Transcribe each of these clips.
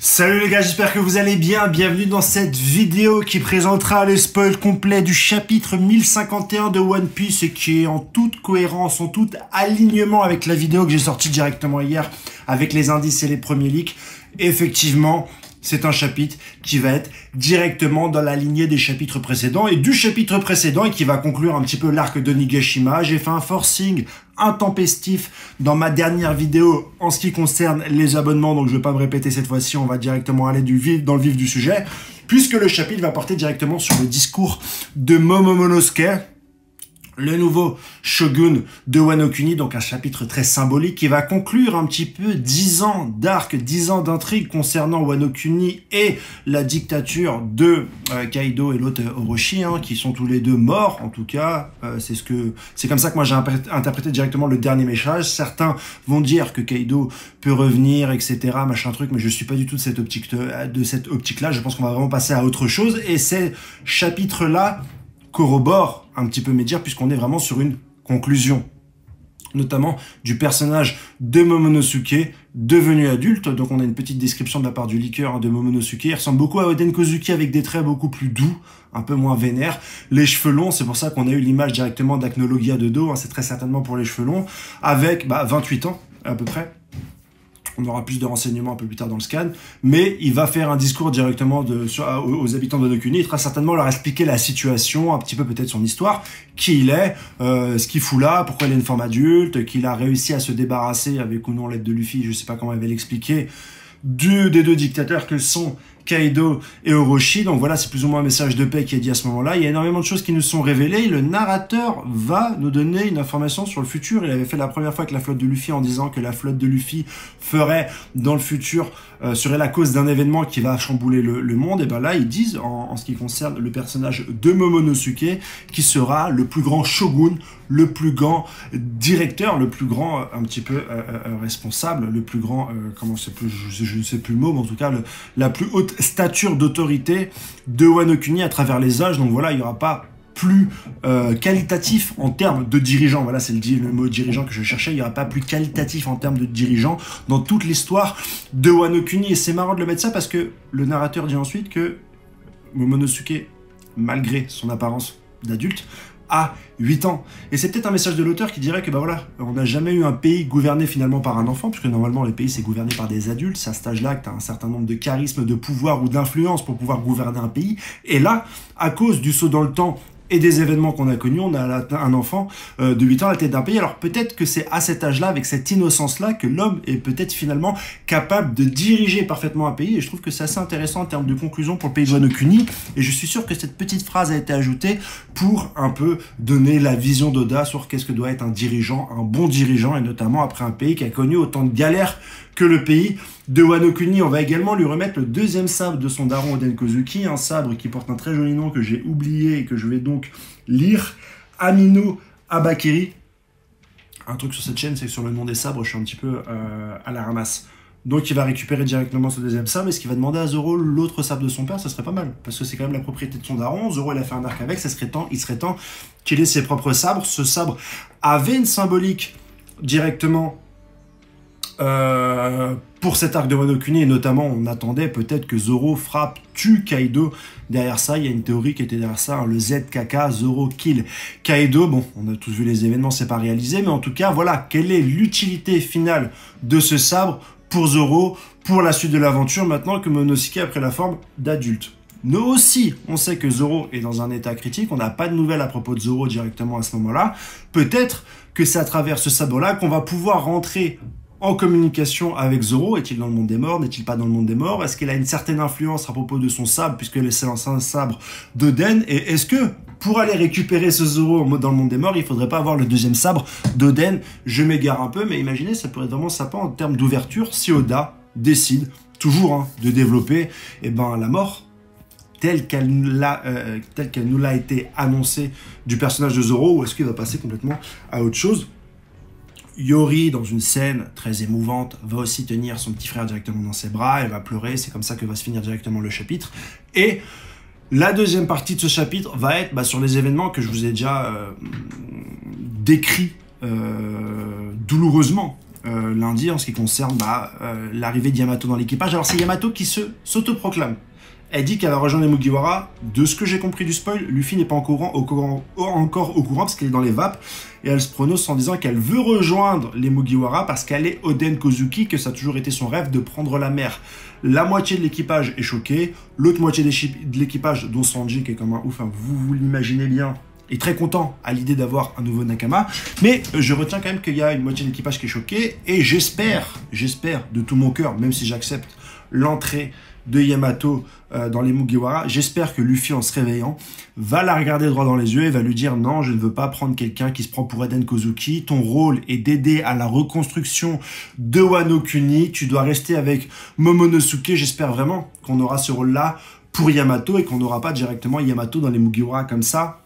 Salut les gars, j'espère que vous allez bien. Bienvenue dans cette vidéo qui présentera le spoil complet du chapitre 1051 de One Piece et qui est en toute cohérence, en tout alignement avec la vidéo que j'ai sortie directement hier avec les indices et les premiers leaks. Effectivement, c'est un chapitre qui va être directement dans la lignée des chapitres précédents et du chapitre précédent et qui va conclure un petit peu l'arc de Nigashima. J'ai fait un forcing intempestif dans ma dernière vidéo en ce qui concerne les abonnements, donc je vais pas me répéter cette fois-ci, on va directement aller dans le vif du sujet, puisque le chapitre va porter directement sur le discours de Momomonosuke, le nouveau shogun de Wano Kuni, donc un chapitre très symbolique qui va conclure un petit peu dix ans d'arc, dix ans d'intrigue concernant Wano Kuni et la dictature de euh, Kaido et l'autre Orochi, hein, qui sont tous les deux morts. En tout cas, euh, c'est ce que c'est comme ça que moi j'ai interprété directement le dernier message. Certains vont dire que Kaido peut revenir, etc., machin truc, mais je suis pas du tout de cette optique de cette optique-là. Je pense qu'on va vraiment passer à autre chose. Et ces chapitres-là corrobore un petit peu mes dires puisqu'on est vraiment sur une conclusion notamment du personnage de Momonosuke devenu adulte. Donc on a une petite description de la part du liqueur hein, de Momonosuke. Il ressemble beaucoup à Oden Kozuki avec des traits beaucoup plus doux, un peu moins vénères. Les cheveux longs, c'est pour ça qu'on a eu l'image directement d'Acnologia de dos. Hein. c'est très certainement pour les cheveux longs. Avec bah, 28 ans à peu près. On aura plus de renseignements un peu plus tard dans le scan. Mais il va faire un discours directement de, aux, habitants de Nokuni. Il va certainement leur expliquer la situation, un petit peu peut-être son histoire, qui il est, euh, ce qu'il fout là, pourquoi il est une forme adulte, qu'il a réussi à se débarrasser avec ou non l'aide de Luffy, je sais pas comment il va l'expliquer, des deux dictateurs que sont Kaido et Orochi. Donc voilà, c'est plus ou moins un message de paix qui est dit à ce moment-là. Il y a énormément de choses qui nous sont révélées. Le narrateur va nous donner une information sur le futur. Il avait fait la première fois avec la flotte de Luffy en disant que la flotte de Luffy ferait dans le futur, euh, serait la cause d'un événement qui va chambouler le, monde. Et ben là, ils disent, en, ce qui concerne le personnage de Momonosuke, qui sera le plus grand shogun, le plus grand directeur, le plus grand, un petit peu euh, euh, responsable, le plus grand, comment c'est plus, je, ne sais plus le mot, mais en tout cas, la plus haute stature d'autorité de Wano Kuni à travers les âges. Donc voilà, il n'y aura pas plus euh, qualitatif en termes de dirigeant. Voilà, c'est le, mot dirigeant que je cherchais. Il n'y aura pas plus qualitatif en termes de dirigeant dans toute l'histoire de Wano Kuni. Et c'est marrant de le mettre ça parce que le narrateur dit ensuite que Momonosuke, malgré son apparence d'adulte, à 8 ans. Et c'est peut-être un message de l'auteur qui dirait que bah voilà, on n'a jamais eu un pays gouverné finalement par un enfant, puisque normalement les pays c'est gouverné par des adultes, c'est à cet âge-là que tu as un certain nombre de charisme, de pouvoir ou d'influence pour pouvoir gouverner un pays. Et là, à cause du saut dans le temps et des événements qu'on a connus, on a un enfant euh, de 8 ans à la tête d'un pays. Alors peut-être que c'est à cet âge-là, avec cette innocence-là, que l'homme est peut-être finalement capable de diriger parfaitement un pays. Et je trouve que c'est assez intéressant en termes de conclusion pour le pays de Wano Et je suis sûr que cette petite phrase a été ajoutée pour un peu donner la vision d'Oda sur qu'est-ce que doit être un dirigeant, un bon dirigeant, et notamment après un pays qui a connu autant de galères que le pays de Wano Kuni. On va également lui remettre le deuxième sabre de son daron Oden Kozuki, un sabre qui porte un très joli nom que j'ai oublié et que je vais donc lire. Amino Abakiri. Un truc sur cette chaîne, c'est que sur le nom des sabres, je suis un petit peu euh, à la ramasse. Donc il va récupérer directement ce deuxième sabre, et ce qu'il va demander à Zoro l'autre sabre de son père, ça serait pas mal, parce que c'est quand même la propriété de son daron, Zoro il a fait un arc avec, ça serait temps, il serait temps qu'il ait ses propres sabres. Ce sabre avait une symbolique directement euh, pour cet arc de Wano et notamment, on attendait peut-être que Zoro frappe, tue Kaido. Derrière ça, il y a une théorie qui était derrière ça, hein, le ZKK, Zoro kill Kaido. Bon, on a tous vu les événements, c'est pas réalisé, mais en tout cas, voilà, quelle est l'utilité finale de ce sabre pour Zoro, pour la suite de l'aventure, maintenant que Monosuke a pris la forme d'adulte. Nous aussi, on sait que Zoro est dans un état critique, on n'a pas de nouvelles à propos de Zoro directement à ce moment-là. Peut-être que c'est à travers ce sabre-là qu'on va pouvoir rentrer en communication avec Zoro Est-il dans le monde des morts? N'est-il pas dans le monde des morts? Est-ce qu'il a une certaine influence à propos de son sabre, puisque c'est un sabre d'Oden Et est-ce que, pour aller récupérer ce Zoro dans le monde des morts, il faudrait pas avoir le deuxième sabre d'Oden Je m'égare un peu, mais imaginez, ça pourrait être vraiment sympa en termes d'ouverture si Oda décide, toujours, hein, de développer eh ben, la mort telle qu'elle euh, qu'elle nous l'a été annoncée du personnage de Zoro, ou est-ce qu'il va passer complètement à autre chose? Yori, dans une scène très émouvante, va aussi tenir son petit frère directement dans ses bras, elle va pleurer, c'est comme ça que va se finir directement le chapitre. Et la deuxième partie de ce chapitre va être bah, sur les événements que je vous ai déjà euh, décrits euh, douloureusement euh, lundi en ce qui concerne bah, l'arrivée de Yamato dans l'équipage. Alors c'est Yamato qui se s'autoproclame. Elle dit qu'elle va rejoindre les Mugiwara. De ce que j'ai compris du spoil, Luffy n'est pas encore au courant parce qu'elle est dans les vapes. Et elle se prononce en disant qu'elle veut rejoindre les Mugiwara parce qu'elle est Oden Kozuki, que ça a toujours été son rêve de prendre la mer. La moitié de l'équipage est choquée. L'autre moitié de l'équipage, dont Sanji, qui est comme un ouf, hein, vous, vous l'imaginez bien, est très content à l'idée d'avoir un nouveau Nakama. Mais euh, je retiens quand même qu'il y a une moitié de l'équipage qui est choquée. Et j'espère, j'espère de tout mon cœur, même si j'accepte l'entrée de Yamato euh, dans les Mugiwara, j'espère que Luffy, en se réveillant, va la regarder droit dans les yeux et va lui dire non, je ne veux pas prendre quelqu'un qui se prend pour Eden Kozuki. Ton rôle est d'aider à la reconstruction de Wano Kuni. Tu dois rester avec Momonosuke. J'espère vraiment qu'on aura ce rôle-là pour Yamato et qu'on n'aura pas directement Yamato dans les Mugiwara comme ça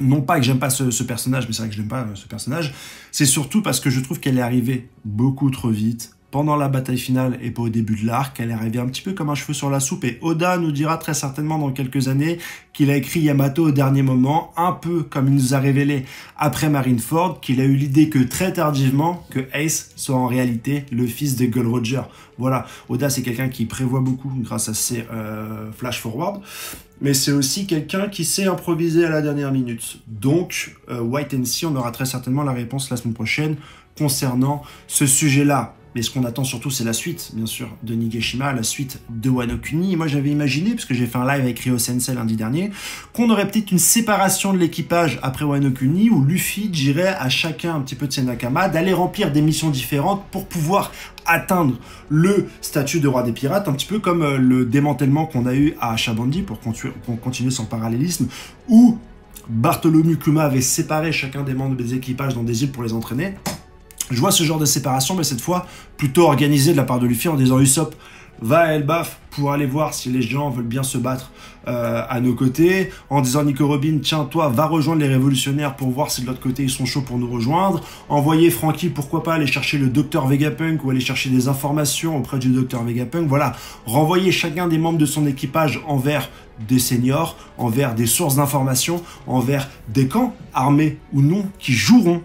non pas que j'aime pas ce, personnage, mais c'est vrai que je n'aime pas euh, ce personnage, c'est surtout parce que je trouve qu'elle est arrivée beaucoup trop vite pendant la bataille finale et pas au début de l'arc. Elle est arrivée un petit peu comme un cheveu sur la soupe et Oda nous dira très certainement dans quelques années qu'il a écrit Yamato au dernier moment, un peu comme il nous a révélé après Marineford, qu'il a eu l'idée que très tardivement que Ace soit en réalité le fils de Gold Roger. Voilà, Oda c'est quelqu'un qui prévoit beaucoup grâce à ses euh, flash forward mais c'est aussi quelqu'un qui sait improviser à la dernière minute. Donc, euh, White and on aura très certainement la réponse la semaine prochaine concernant ce sujet-là. Mais ce qu'on attend surtout, c'est la suite, bien sûr, de Nigeshima, la suite de Wano Kuni. Moi, j'avais imaginé, parce que j'ai fait un live avec Ryo Sensei lundi dernier, qu'on aurait peut-être une séparation de l'équipage après Wano Kuni, où Luffy dirait à chacun un petit peu de ses nakama d'aller remplir des missions différentes pour pouvoir atteindre le statut de roi des pirates, un petit peu comme euh, le démantèlement qu'on a eu à Shabandi pour continuer son parallélisme, où Bartholomew Kuma avait séparé chacun des membres des équipages dans des îles pour les entraîner. Je vois ce genre de séparation, mais cette fois plutôt organisée de la part de Luffy en disant Usopp, va à Elbaf pour aller voir si les gens veulent bien se battre euh, à nos côtés, en disant Nico Robin, tiens, toi, va rejoindre les révolutionnaires pour voir si de l'autre côté ils sont chauds pour nous rejoindre, envoyer Frankie, pourquoi pas aller chercher le docteur Vegapunk ou aller chercher des informations auprès du docteur Vegapunk, voilà, renvoyer chacun des membres de son équipage envers des seniors, envers des sources d'informations, envers des camps, armés ou non, qui joueront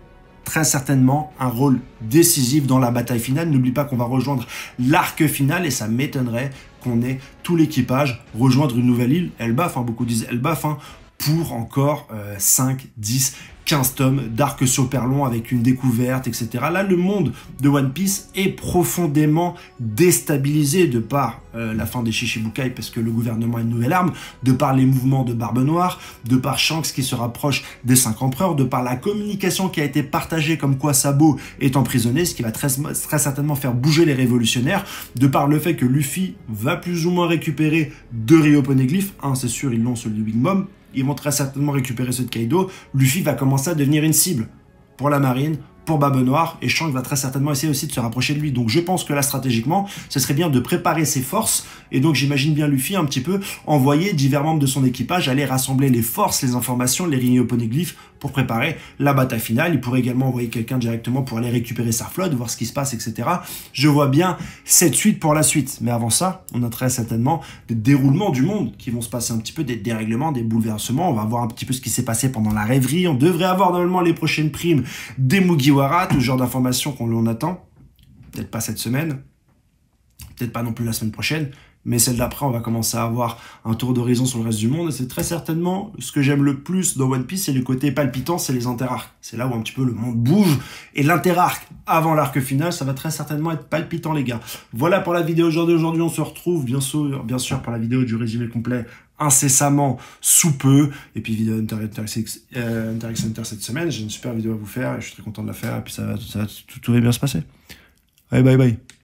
très certainement un rôle décisif dans la bataille finale. N'oublie pas qu'on va rejoindre l'arc final et ça m'étonnerait qu'on ait tout l'équipage rejoindre une nouvelle île, Elbaf, hein, beaucoup disent Elbaf, hein, pour encore 5, 10, 15 tomes d'arc super long avec une découverte, etc. Là, le monde de One Piece est profondément déstabilisé de par euh, la fin des Shichibukai parce que le gouvernement a une nouvelle arme, de par les mouvements de Barbe Noire, de par Shanks qui se rapproche des cinq empereurs, de par la communication qui a été partagée comme quoi Sabo est emprisonné, ce qui va très, certainement faire bouger les révolutionnaires, de par le fait que Luffy va plus ou moins récupérer deux Rio Poneglyph, c'est sûr ils l'ont celui de Big Mom, ils vont très certainement récupérer ceux de Kaido. Luffy va commencer à devenir une cible pour la marine, pour Barbe Noire, et Shanks va très certainement essayer aussi de se rapprocher de lui. Donc je pense que là, stratégiquement, ce serait bien de préparer ses forces, et donc j'imagine bien Luffy un petit peu envoyer divers membres de son équipage aller rassembler les forces, les informations, les lignes poneglyphes pour préparer la bataille finale. Il pourrait également envoyer quelqu'un directement pour aller récupérer sa flotte, voir ce qui se passe, etc. Je vois bien cette suite pour la suite. Mais avant ça, on a très certainement des déroulements du monde qui vont se passer un petit peu, des dérèglements, des bouleversements. On va voir un petit peu ce qui s'est passé pendant la rêverie. On devrait avoir normalement les prochaines primes des Tout genre d'informations qu'on attend. Peut-être pas cette semaine, peut-être pas non plus la semaine prochaine, mais celle d'après, on va commencer à avoir un tour d'horizon sur le reste du monde. Et c'est très certainement ce que j'aime le plus dans One Piece, c'est le côté palpitant, c'est les interarcs. C'est là où un petit peu le monde bouge. Et l'interarc avant l'arc final, ça va très certainement être palpitant, les gars. Voilà pour la vidéo aujourd'hui. Aujourd'hui, on se retrouve, bien sûr, bien sûr, pour la vidéo du résumé complet incessamment sous peu. Et puis vidéo Inter, euh, Center cette semaine. J'ai une super vidéo à vous faire et je suis très content de la faire. Et puis ça ça va tout, tout va bien se passer. Allez, bye bye.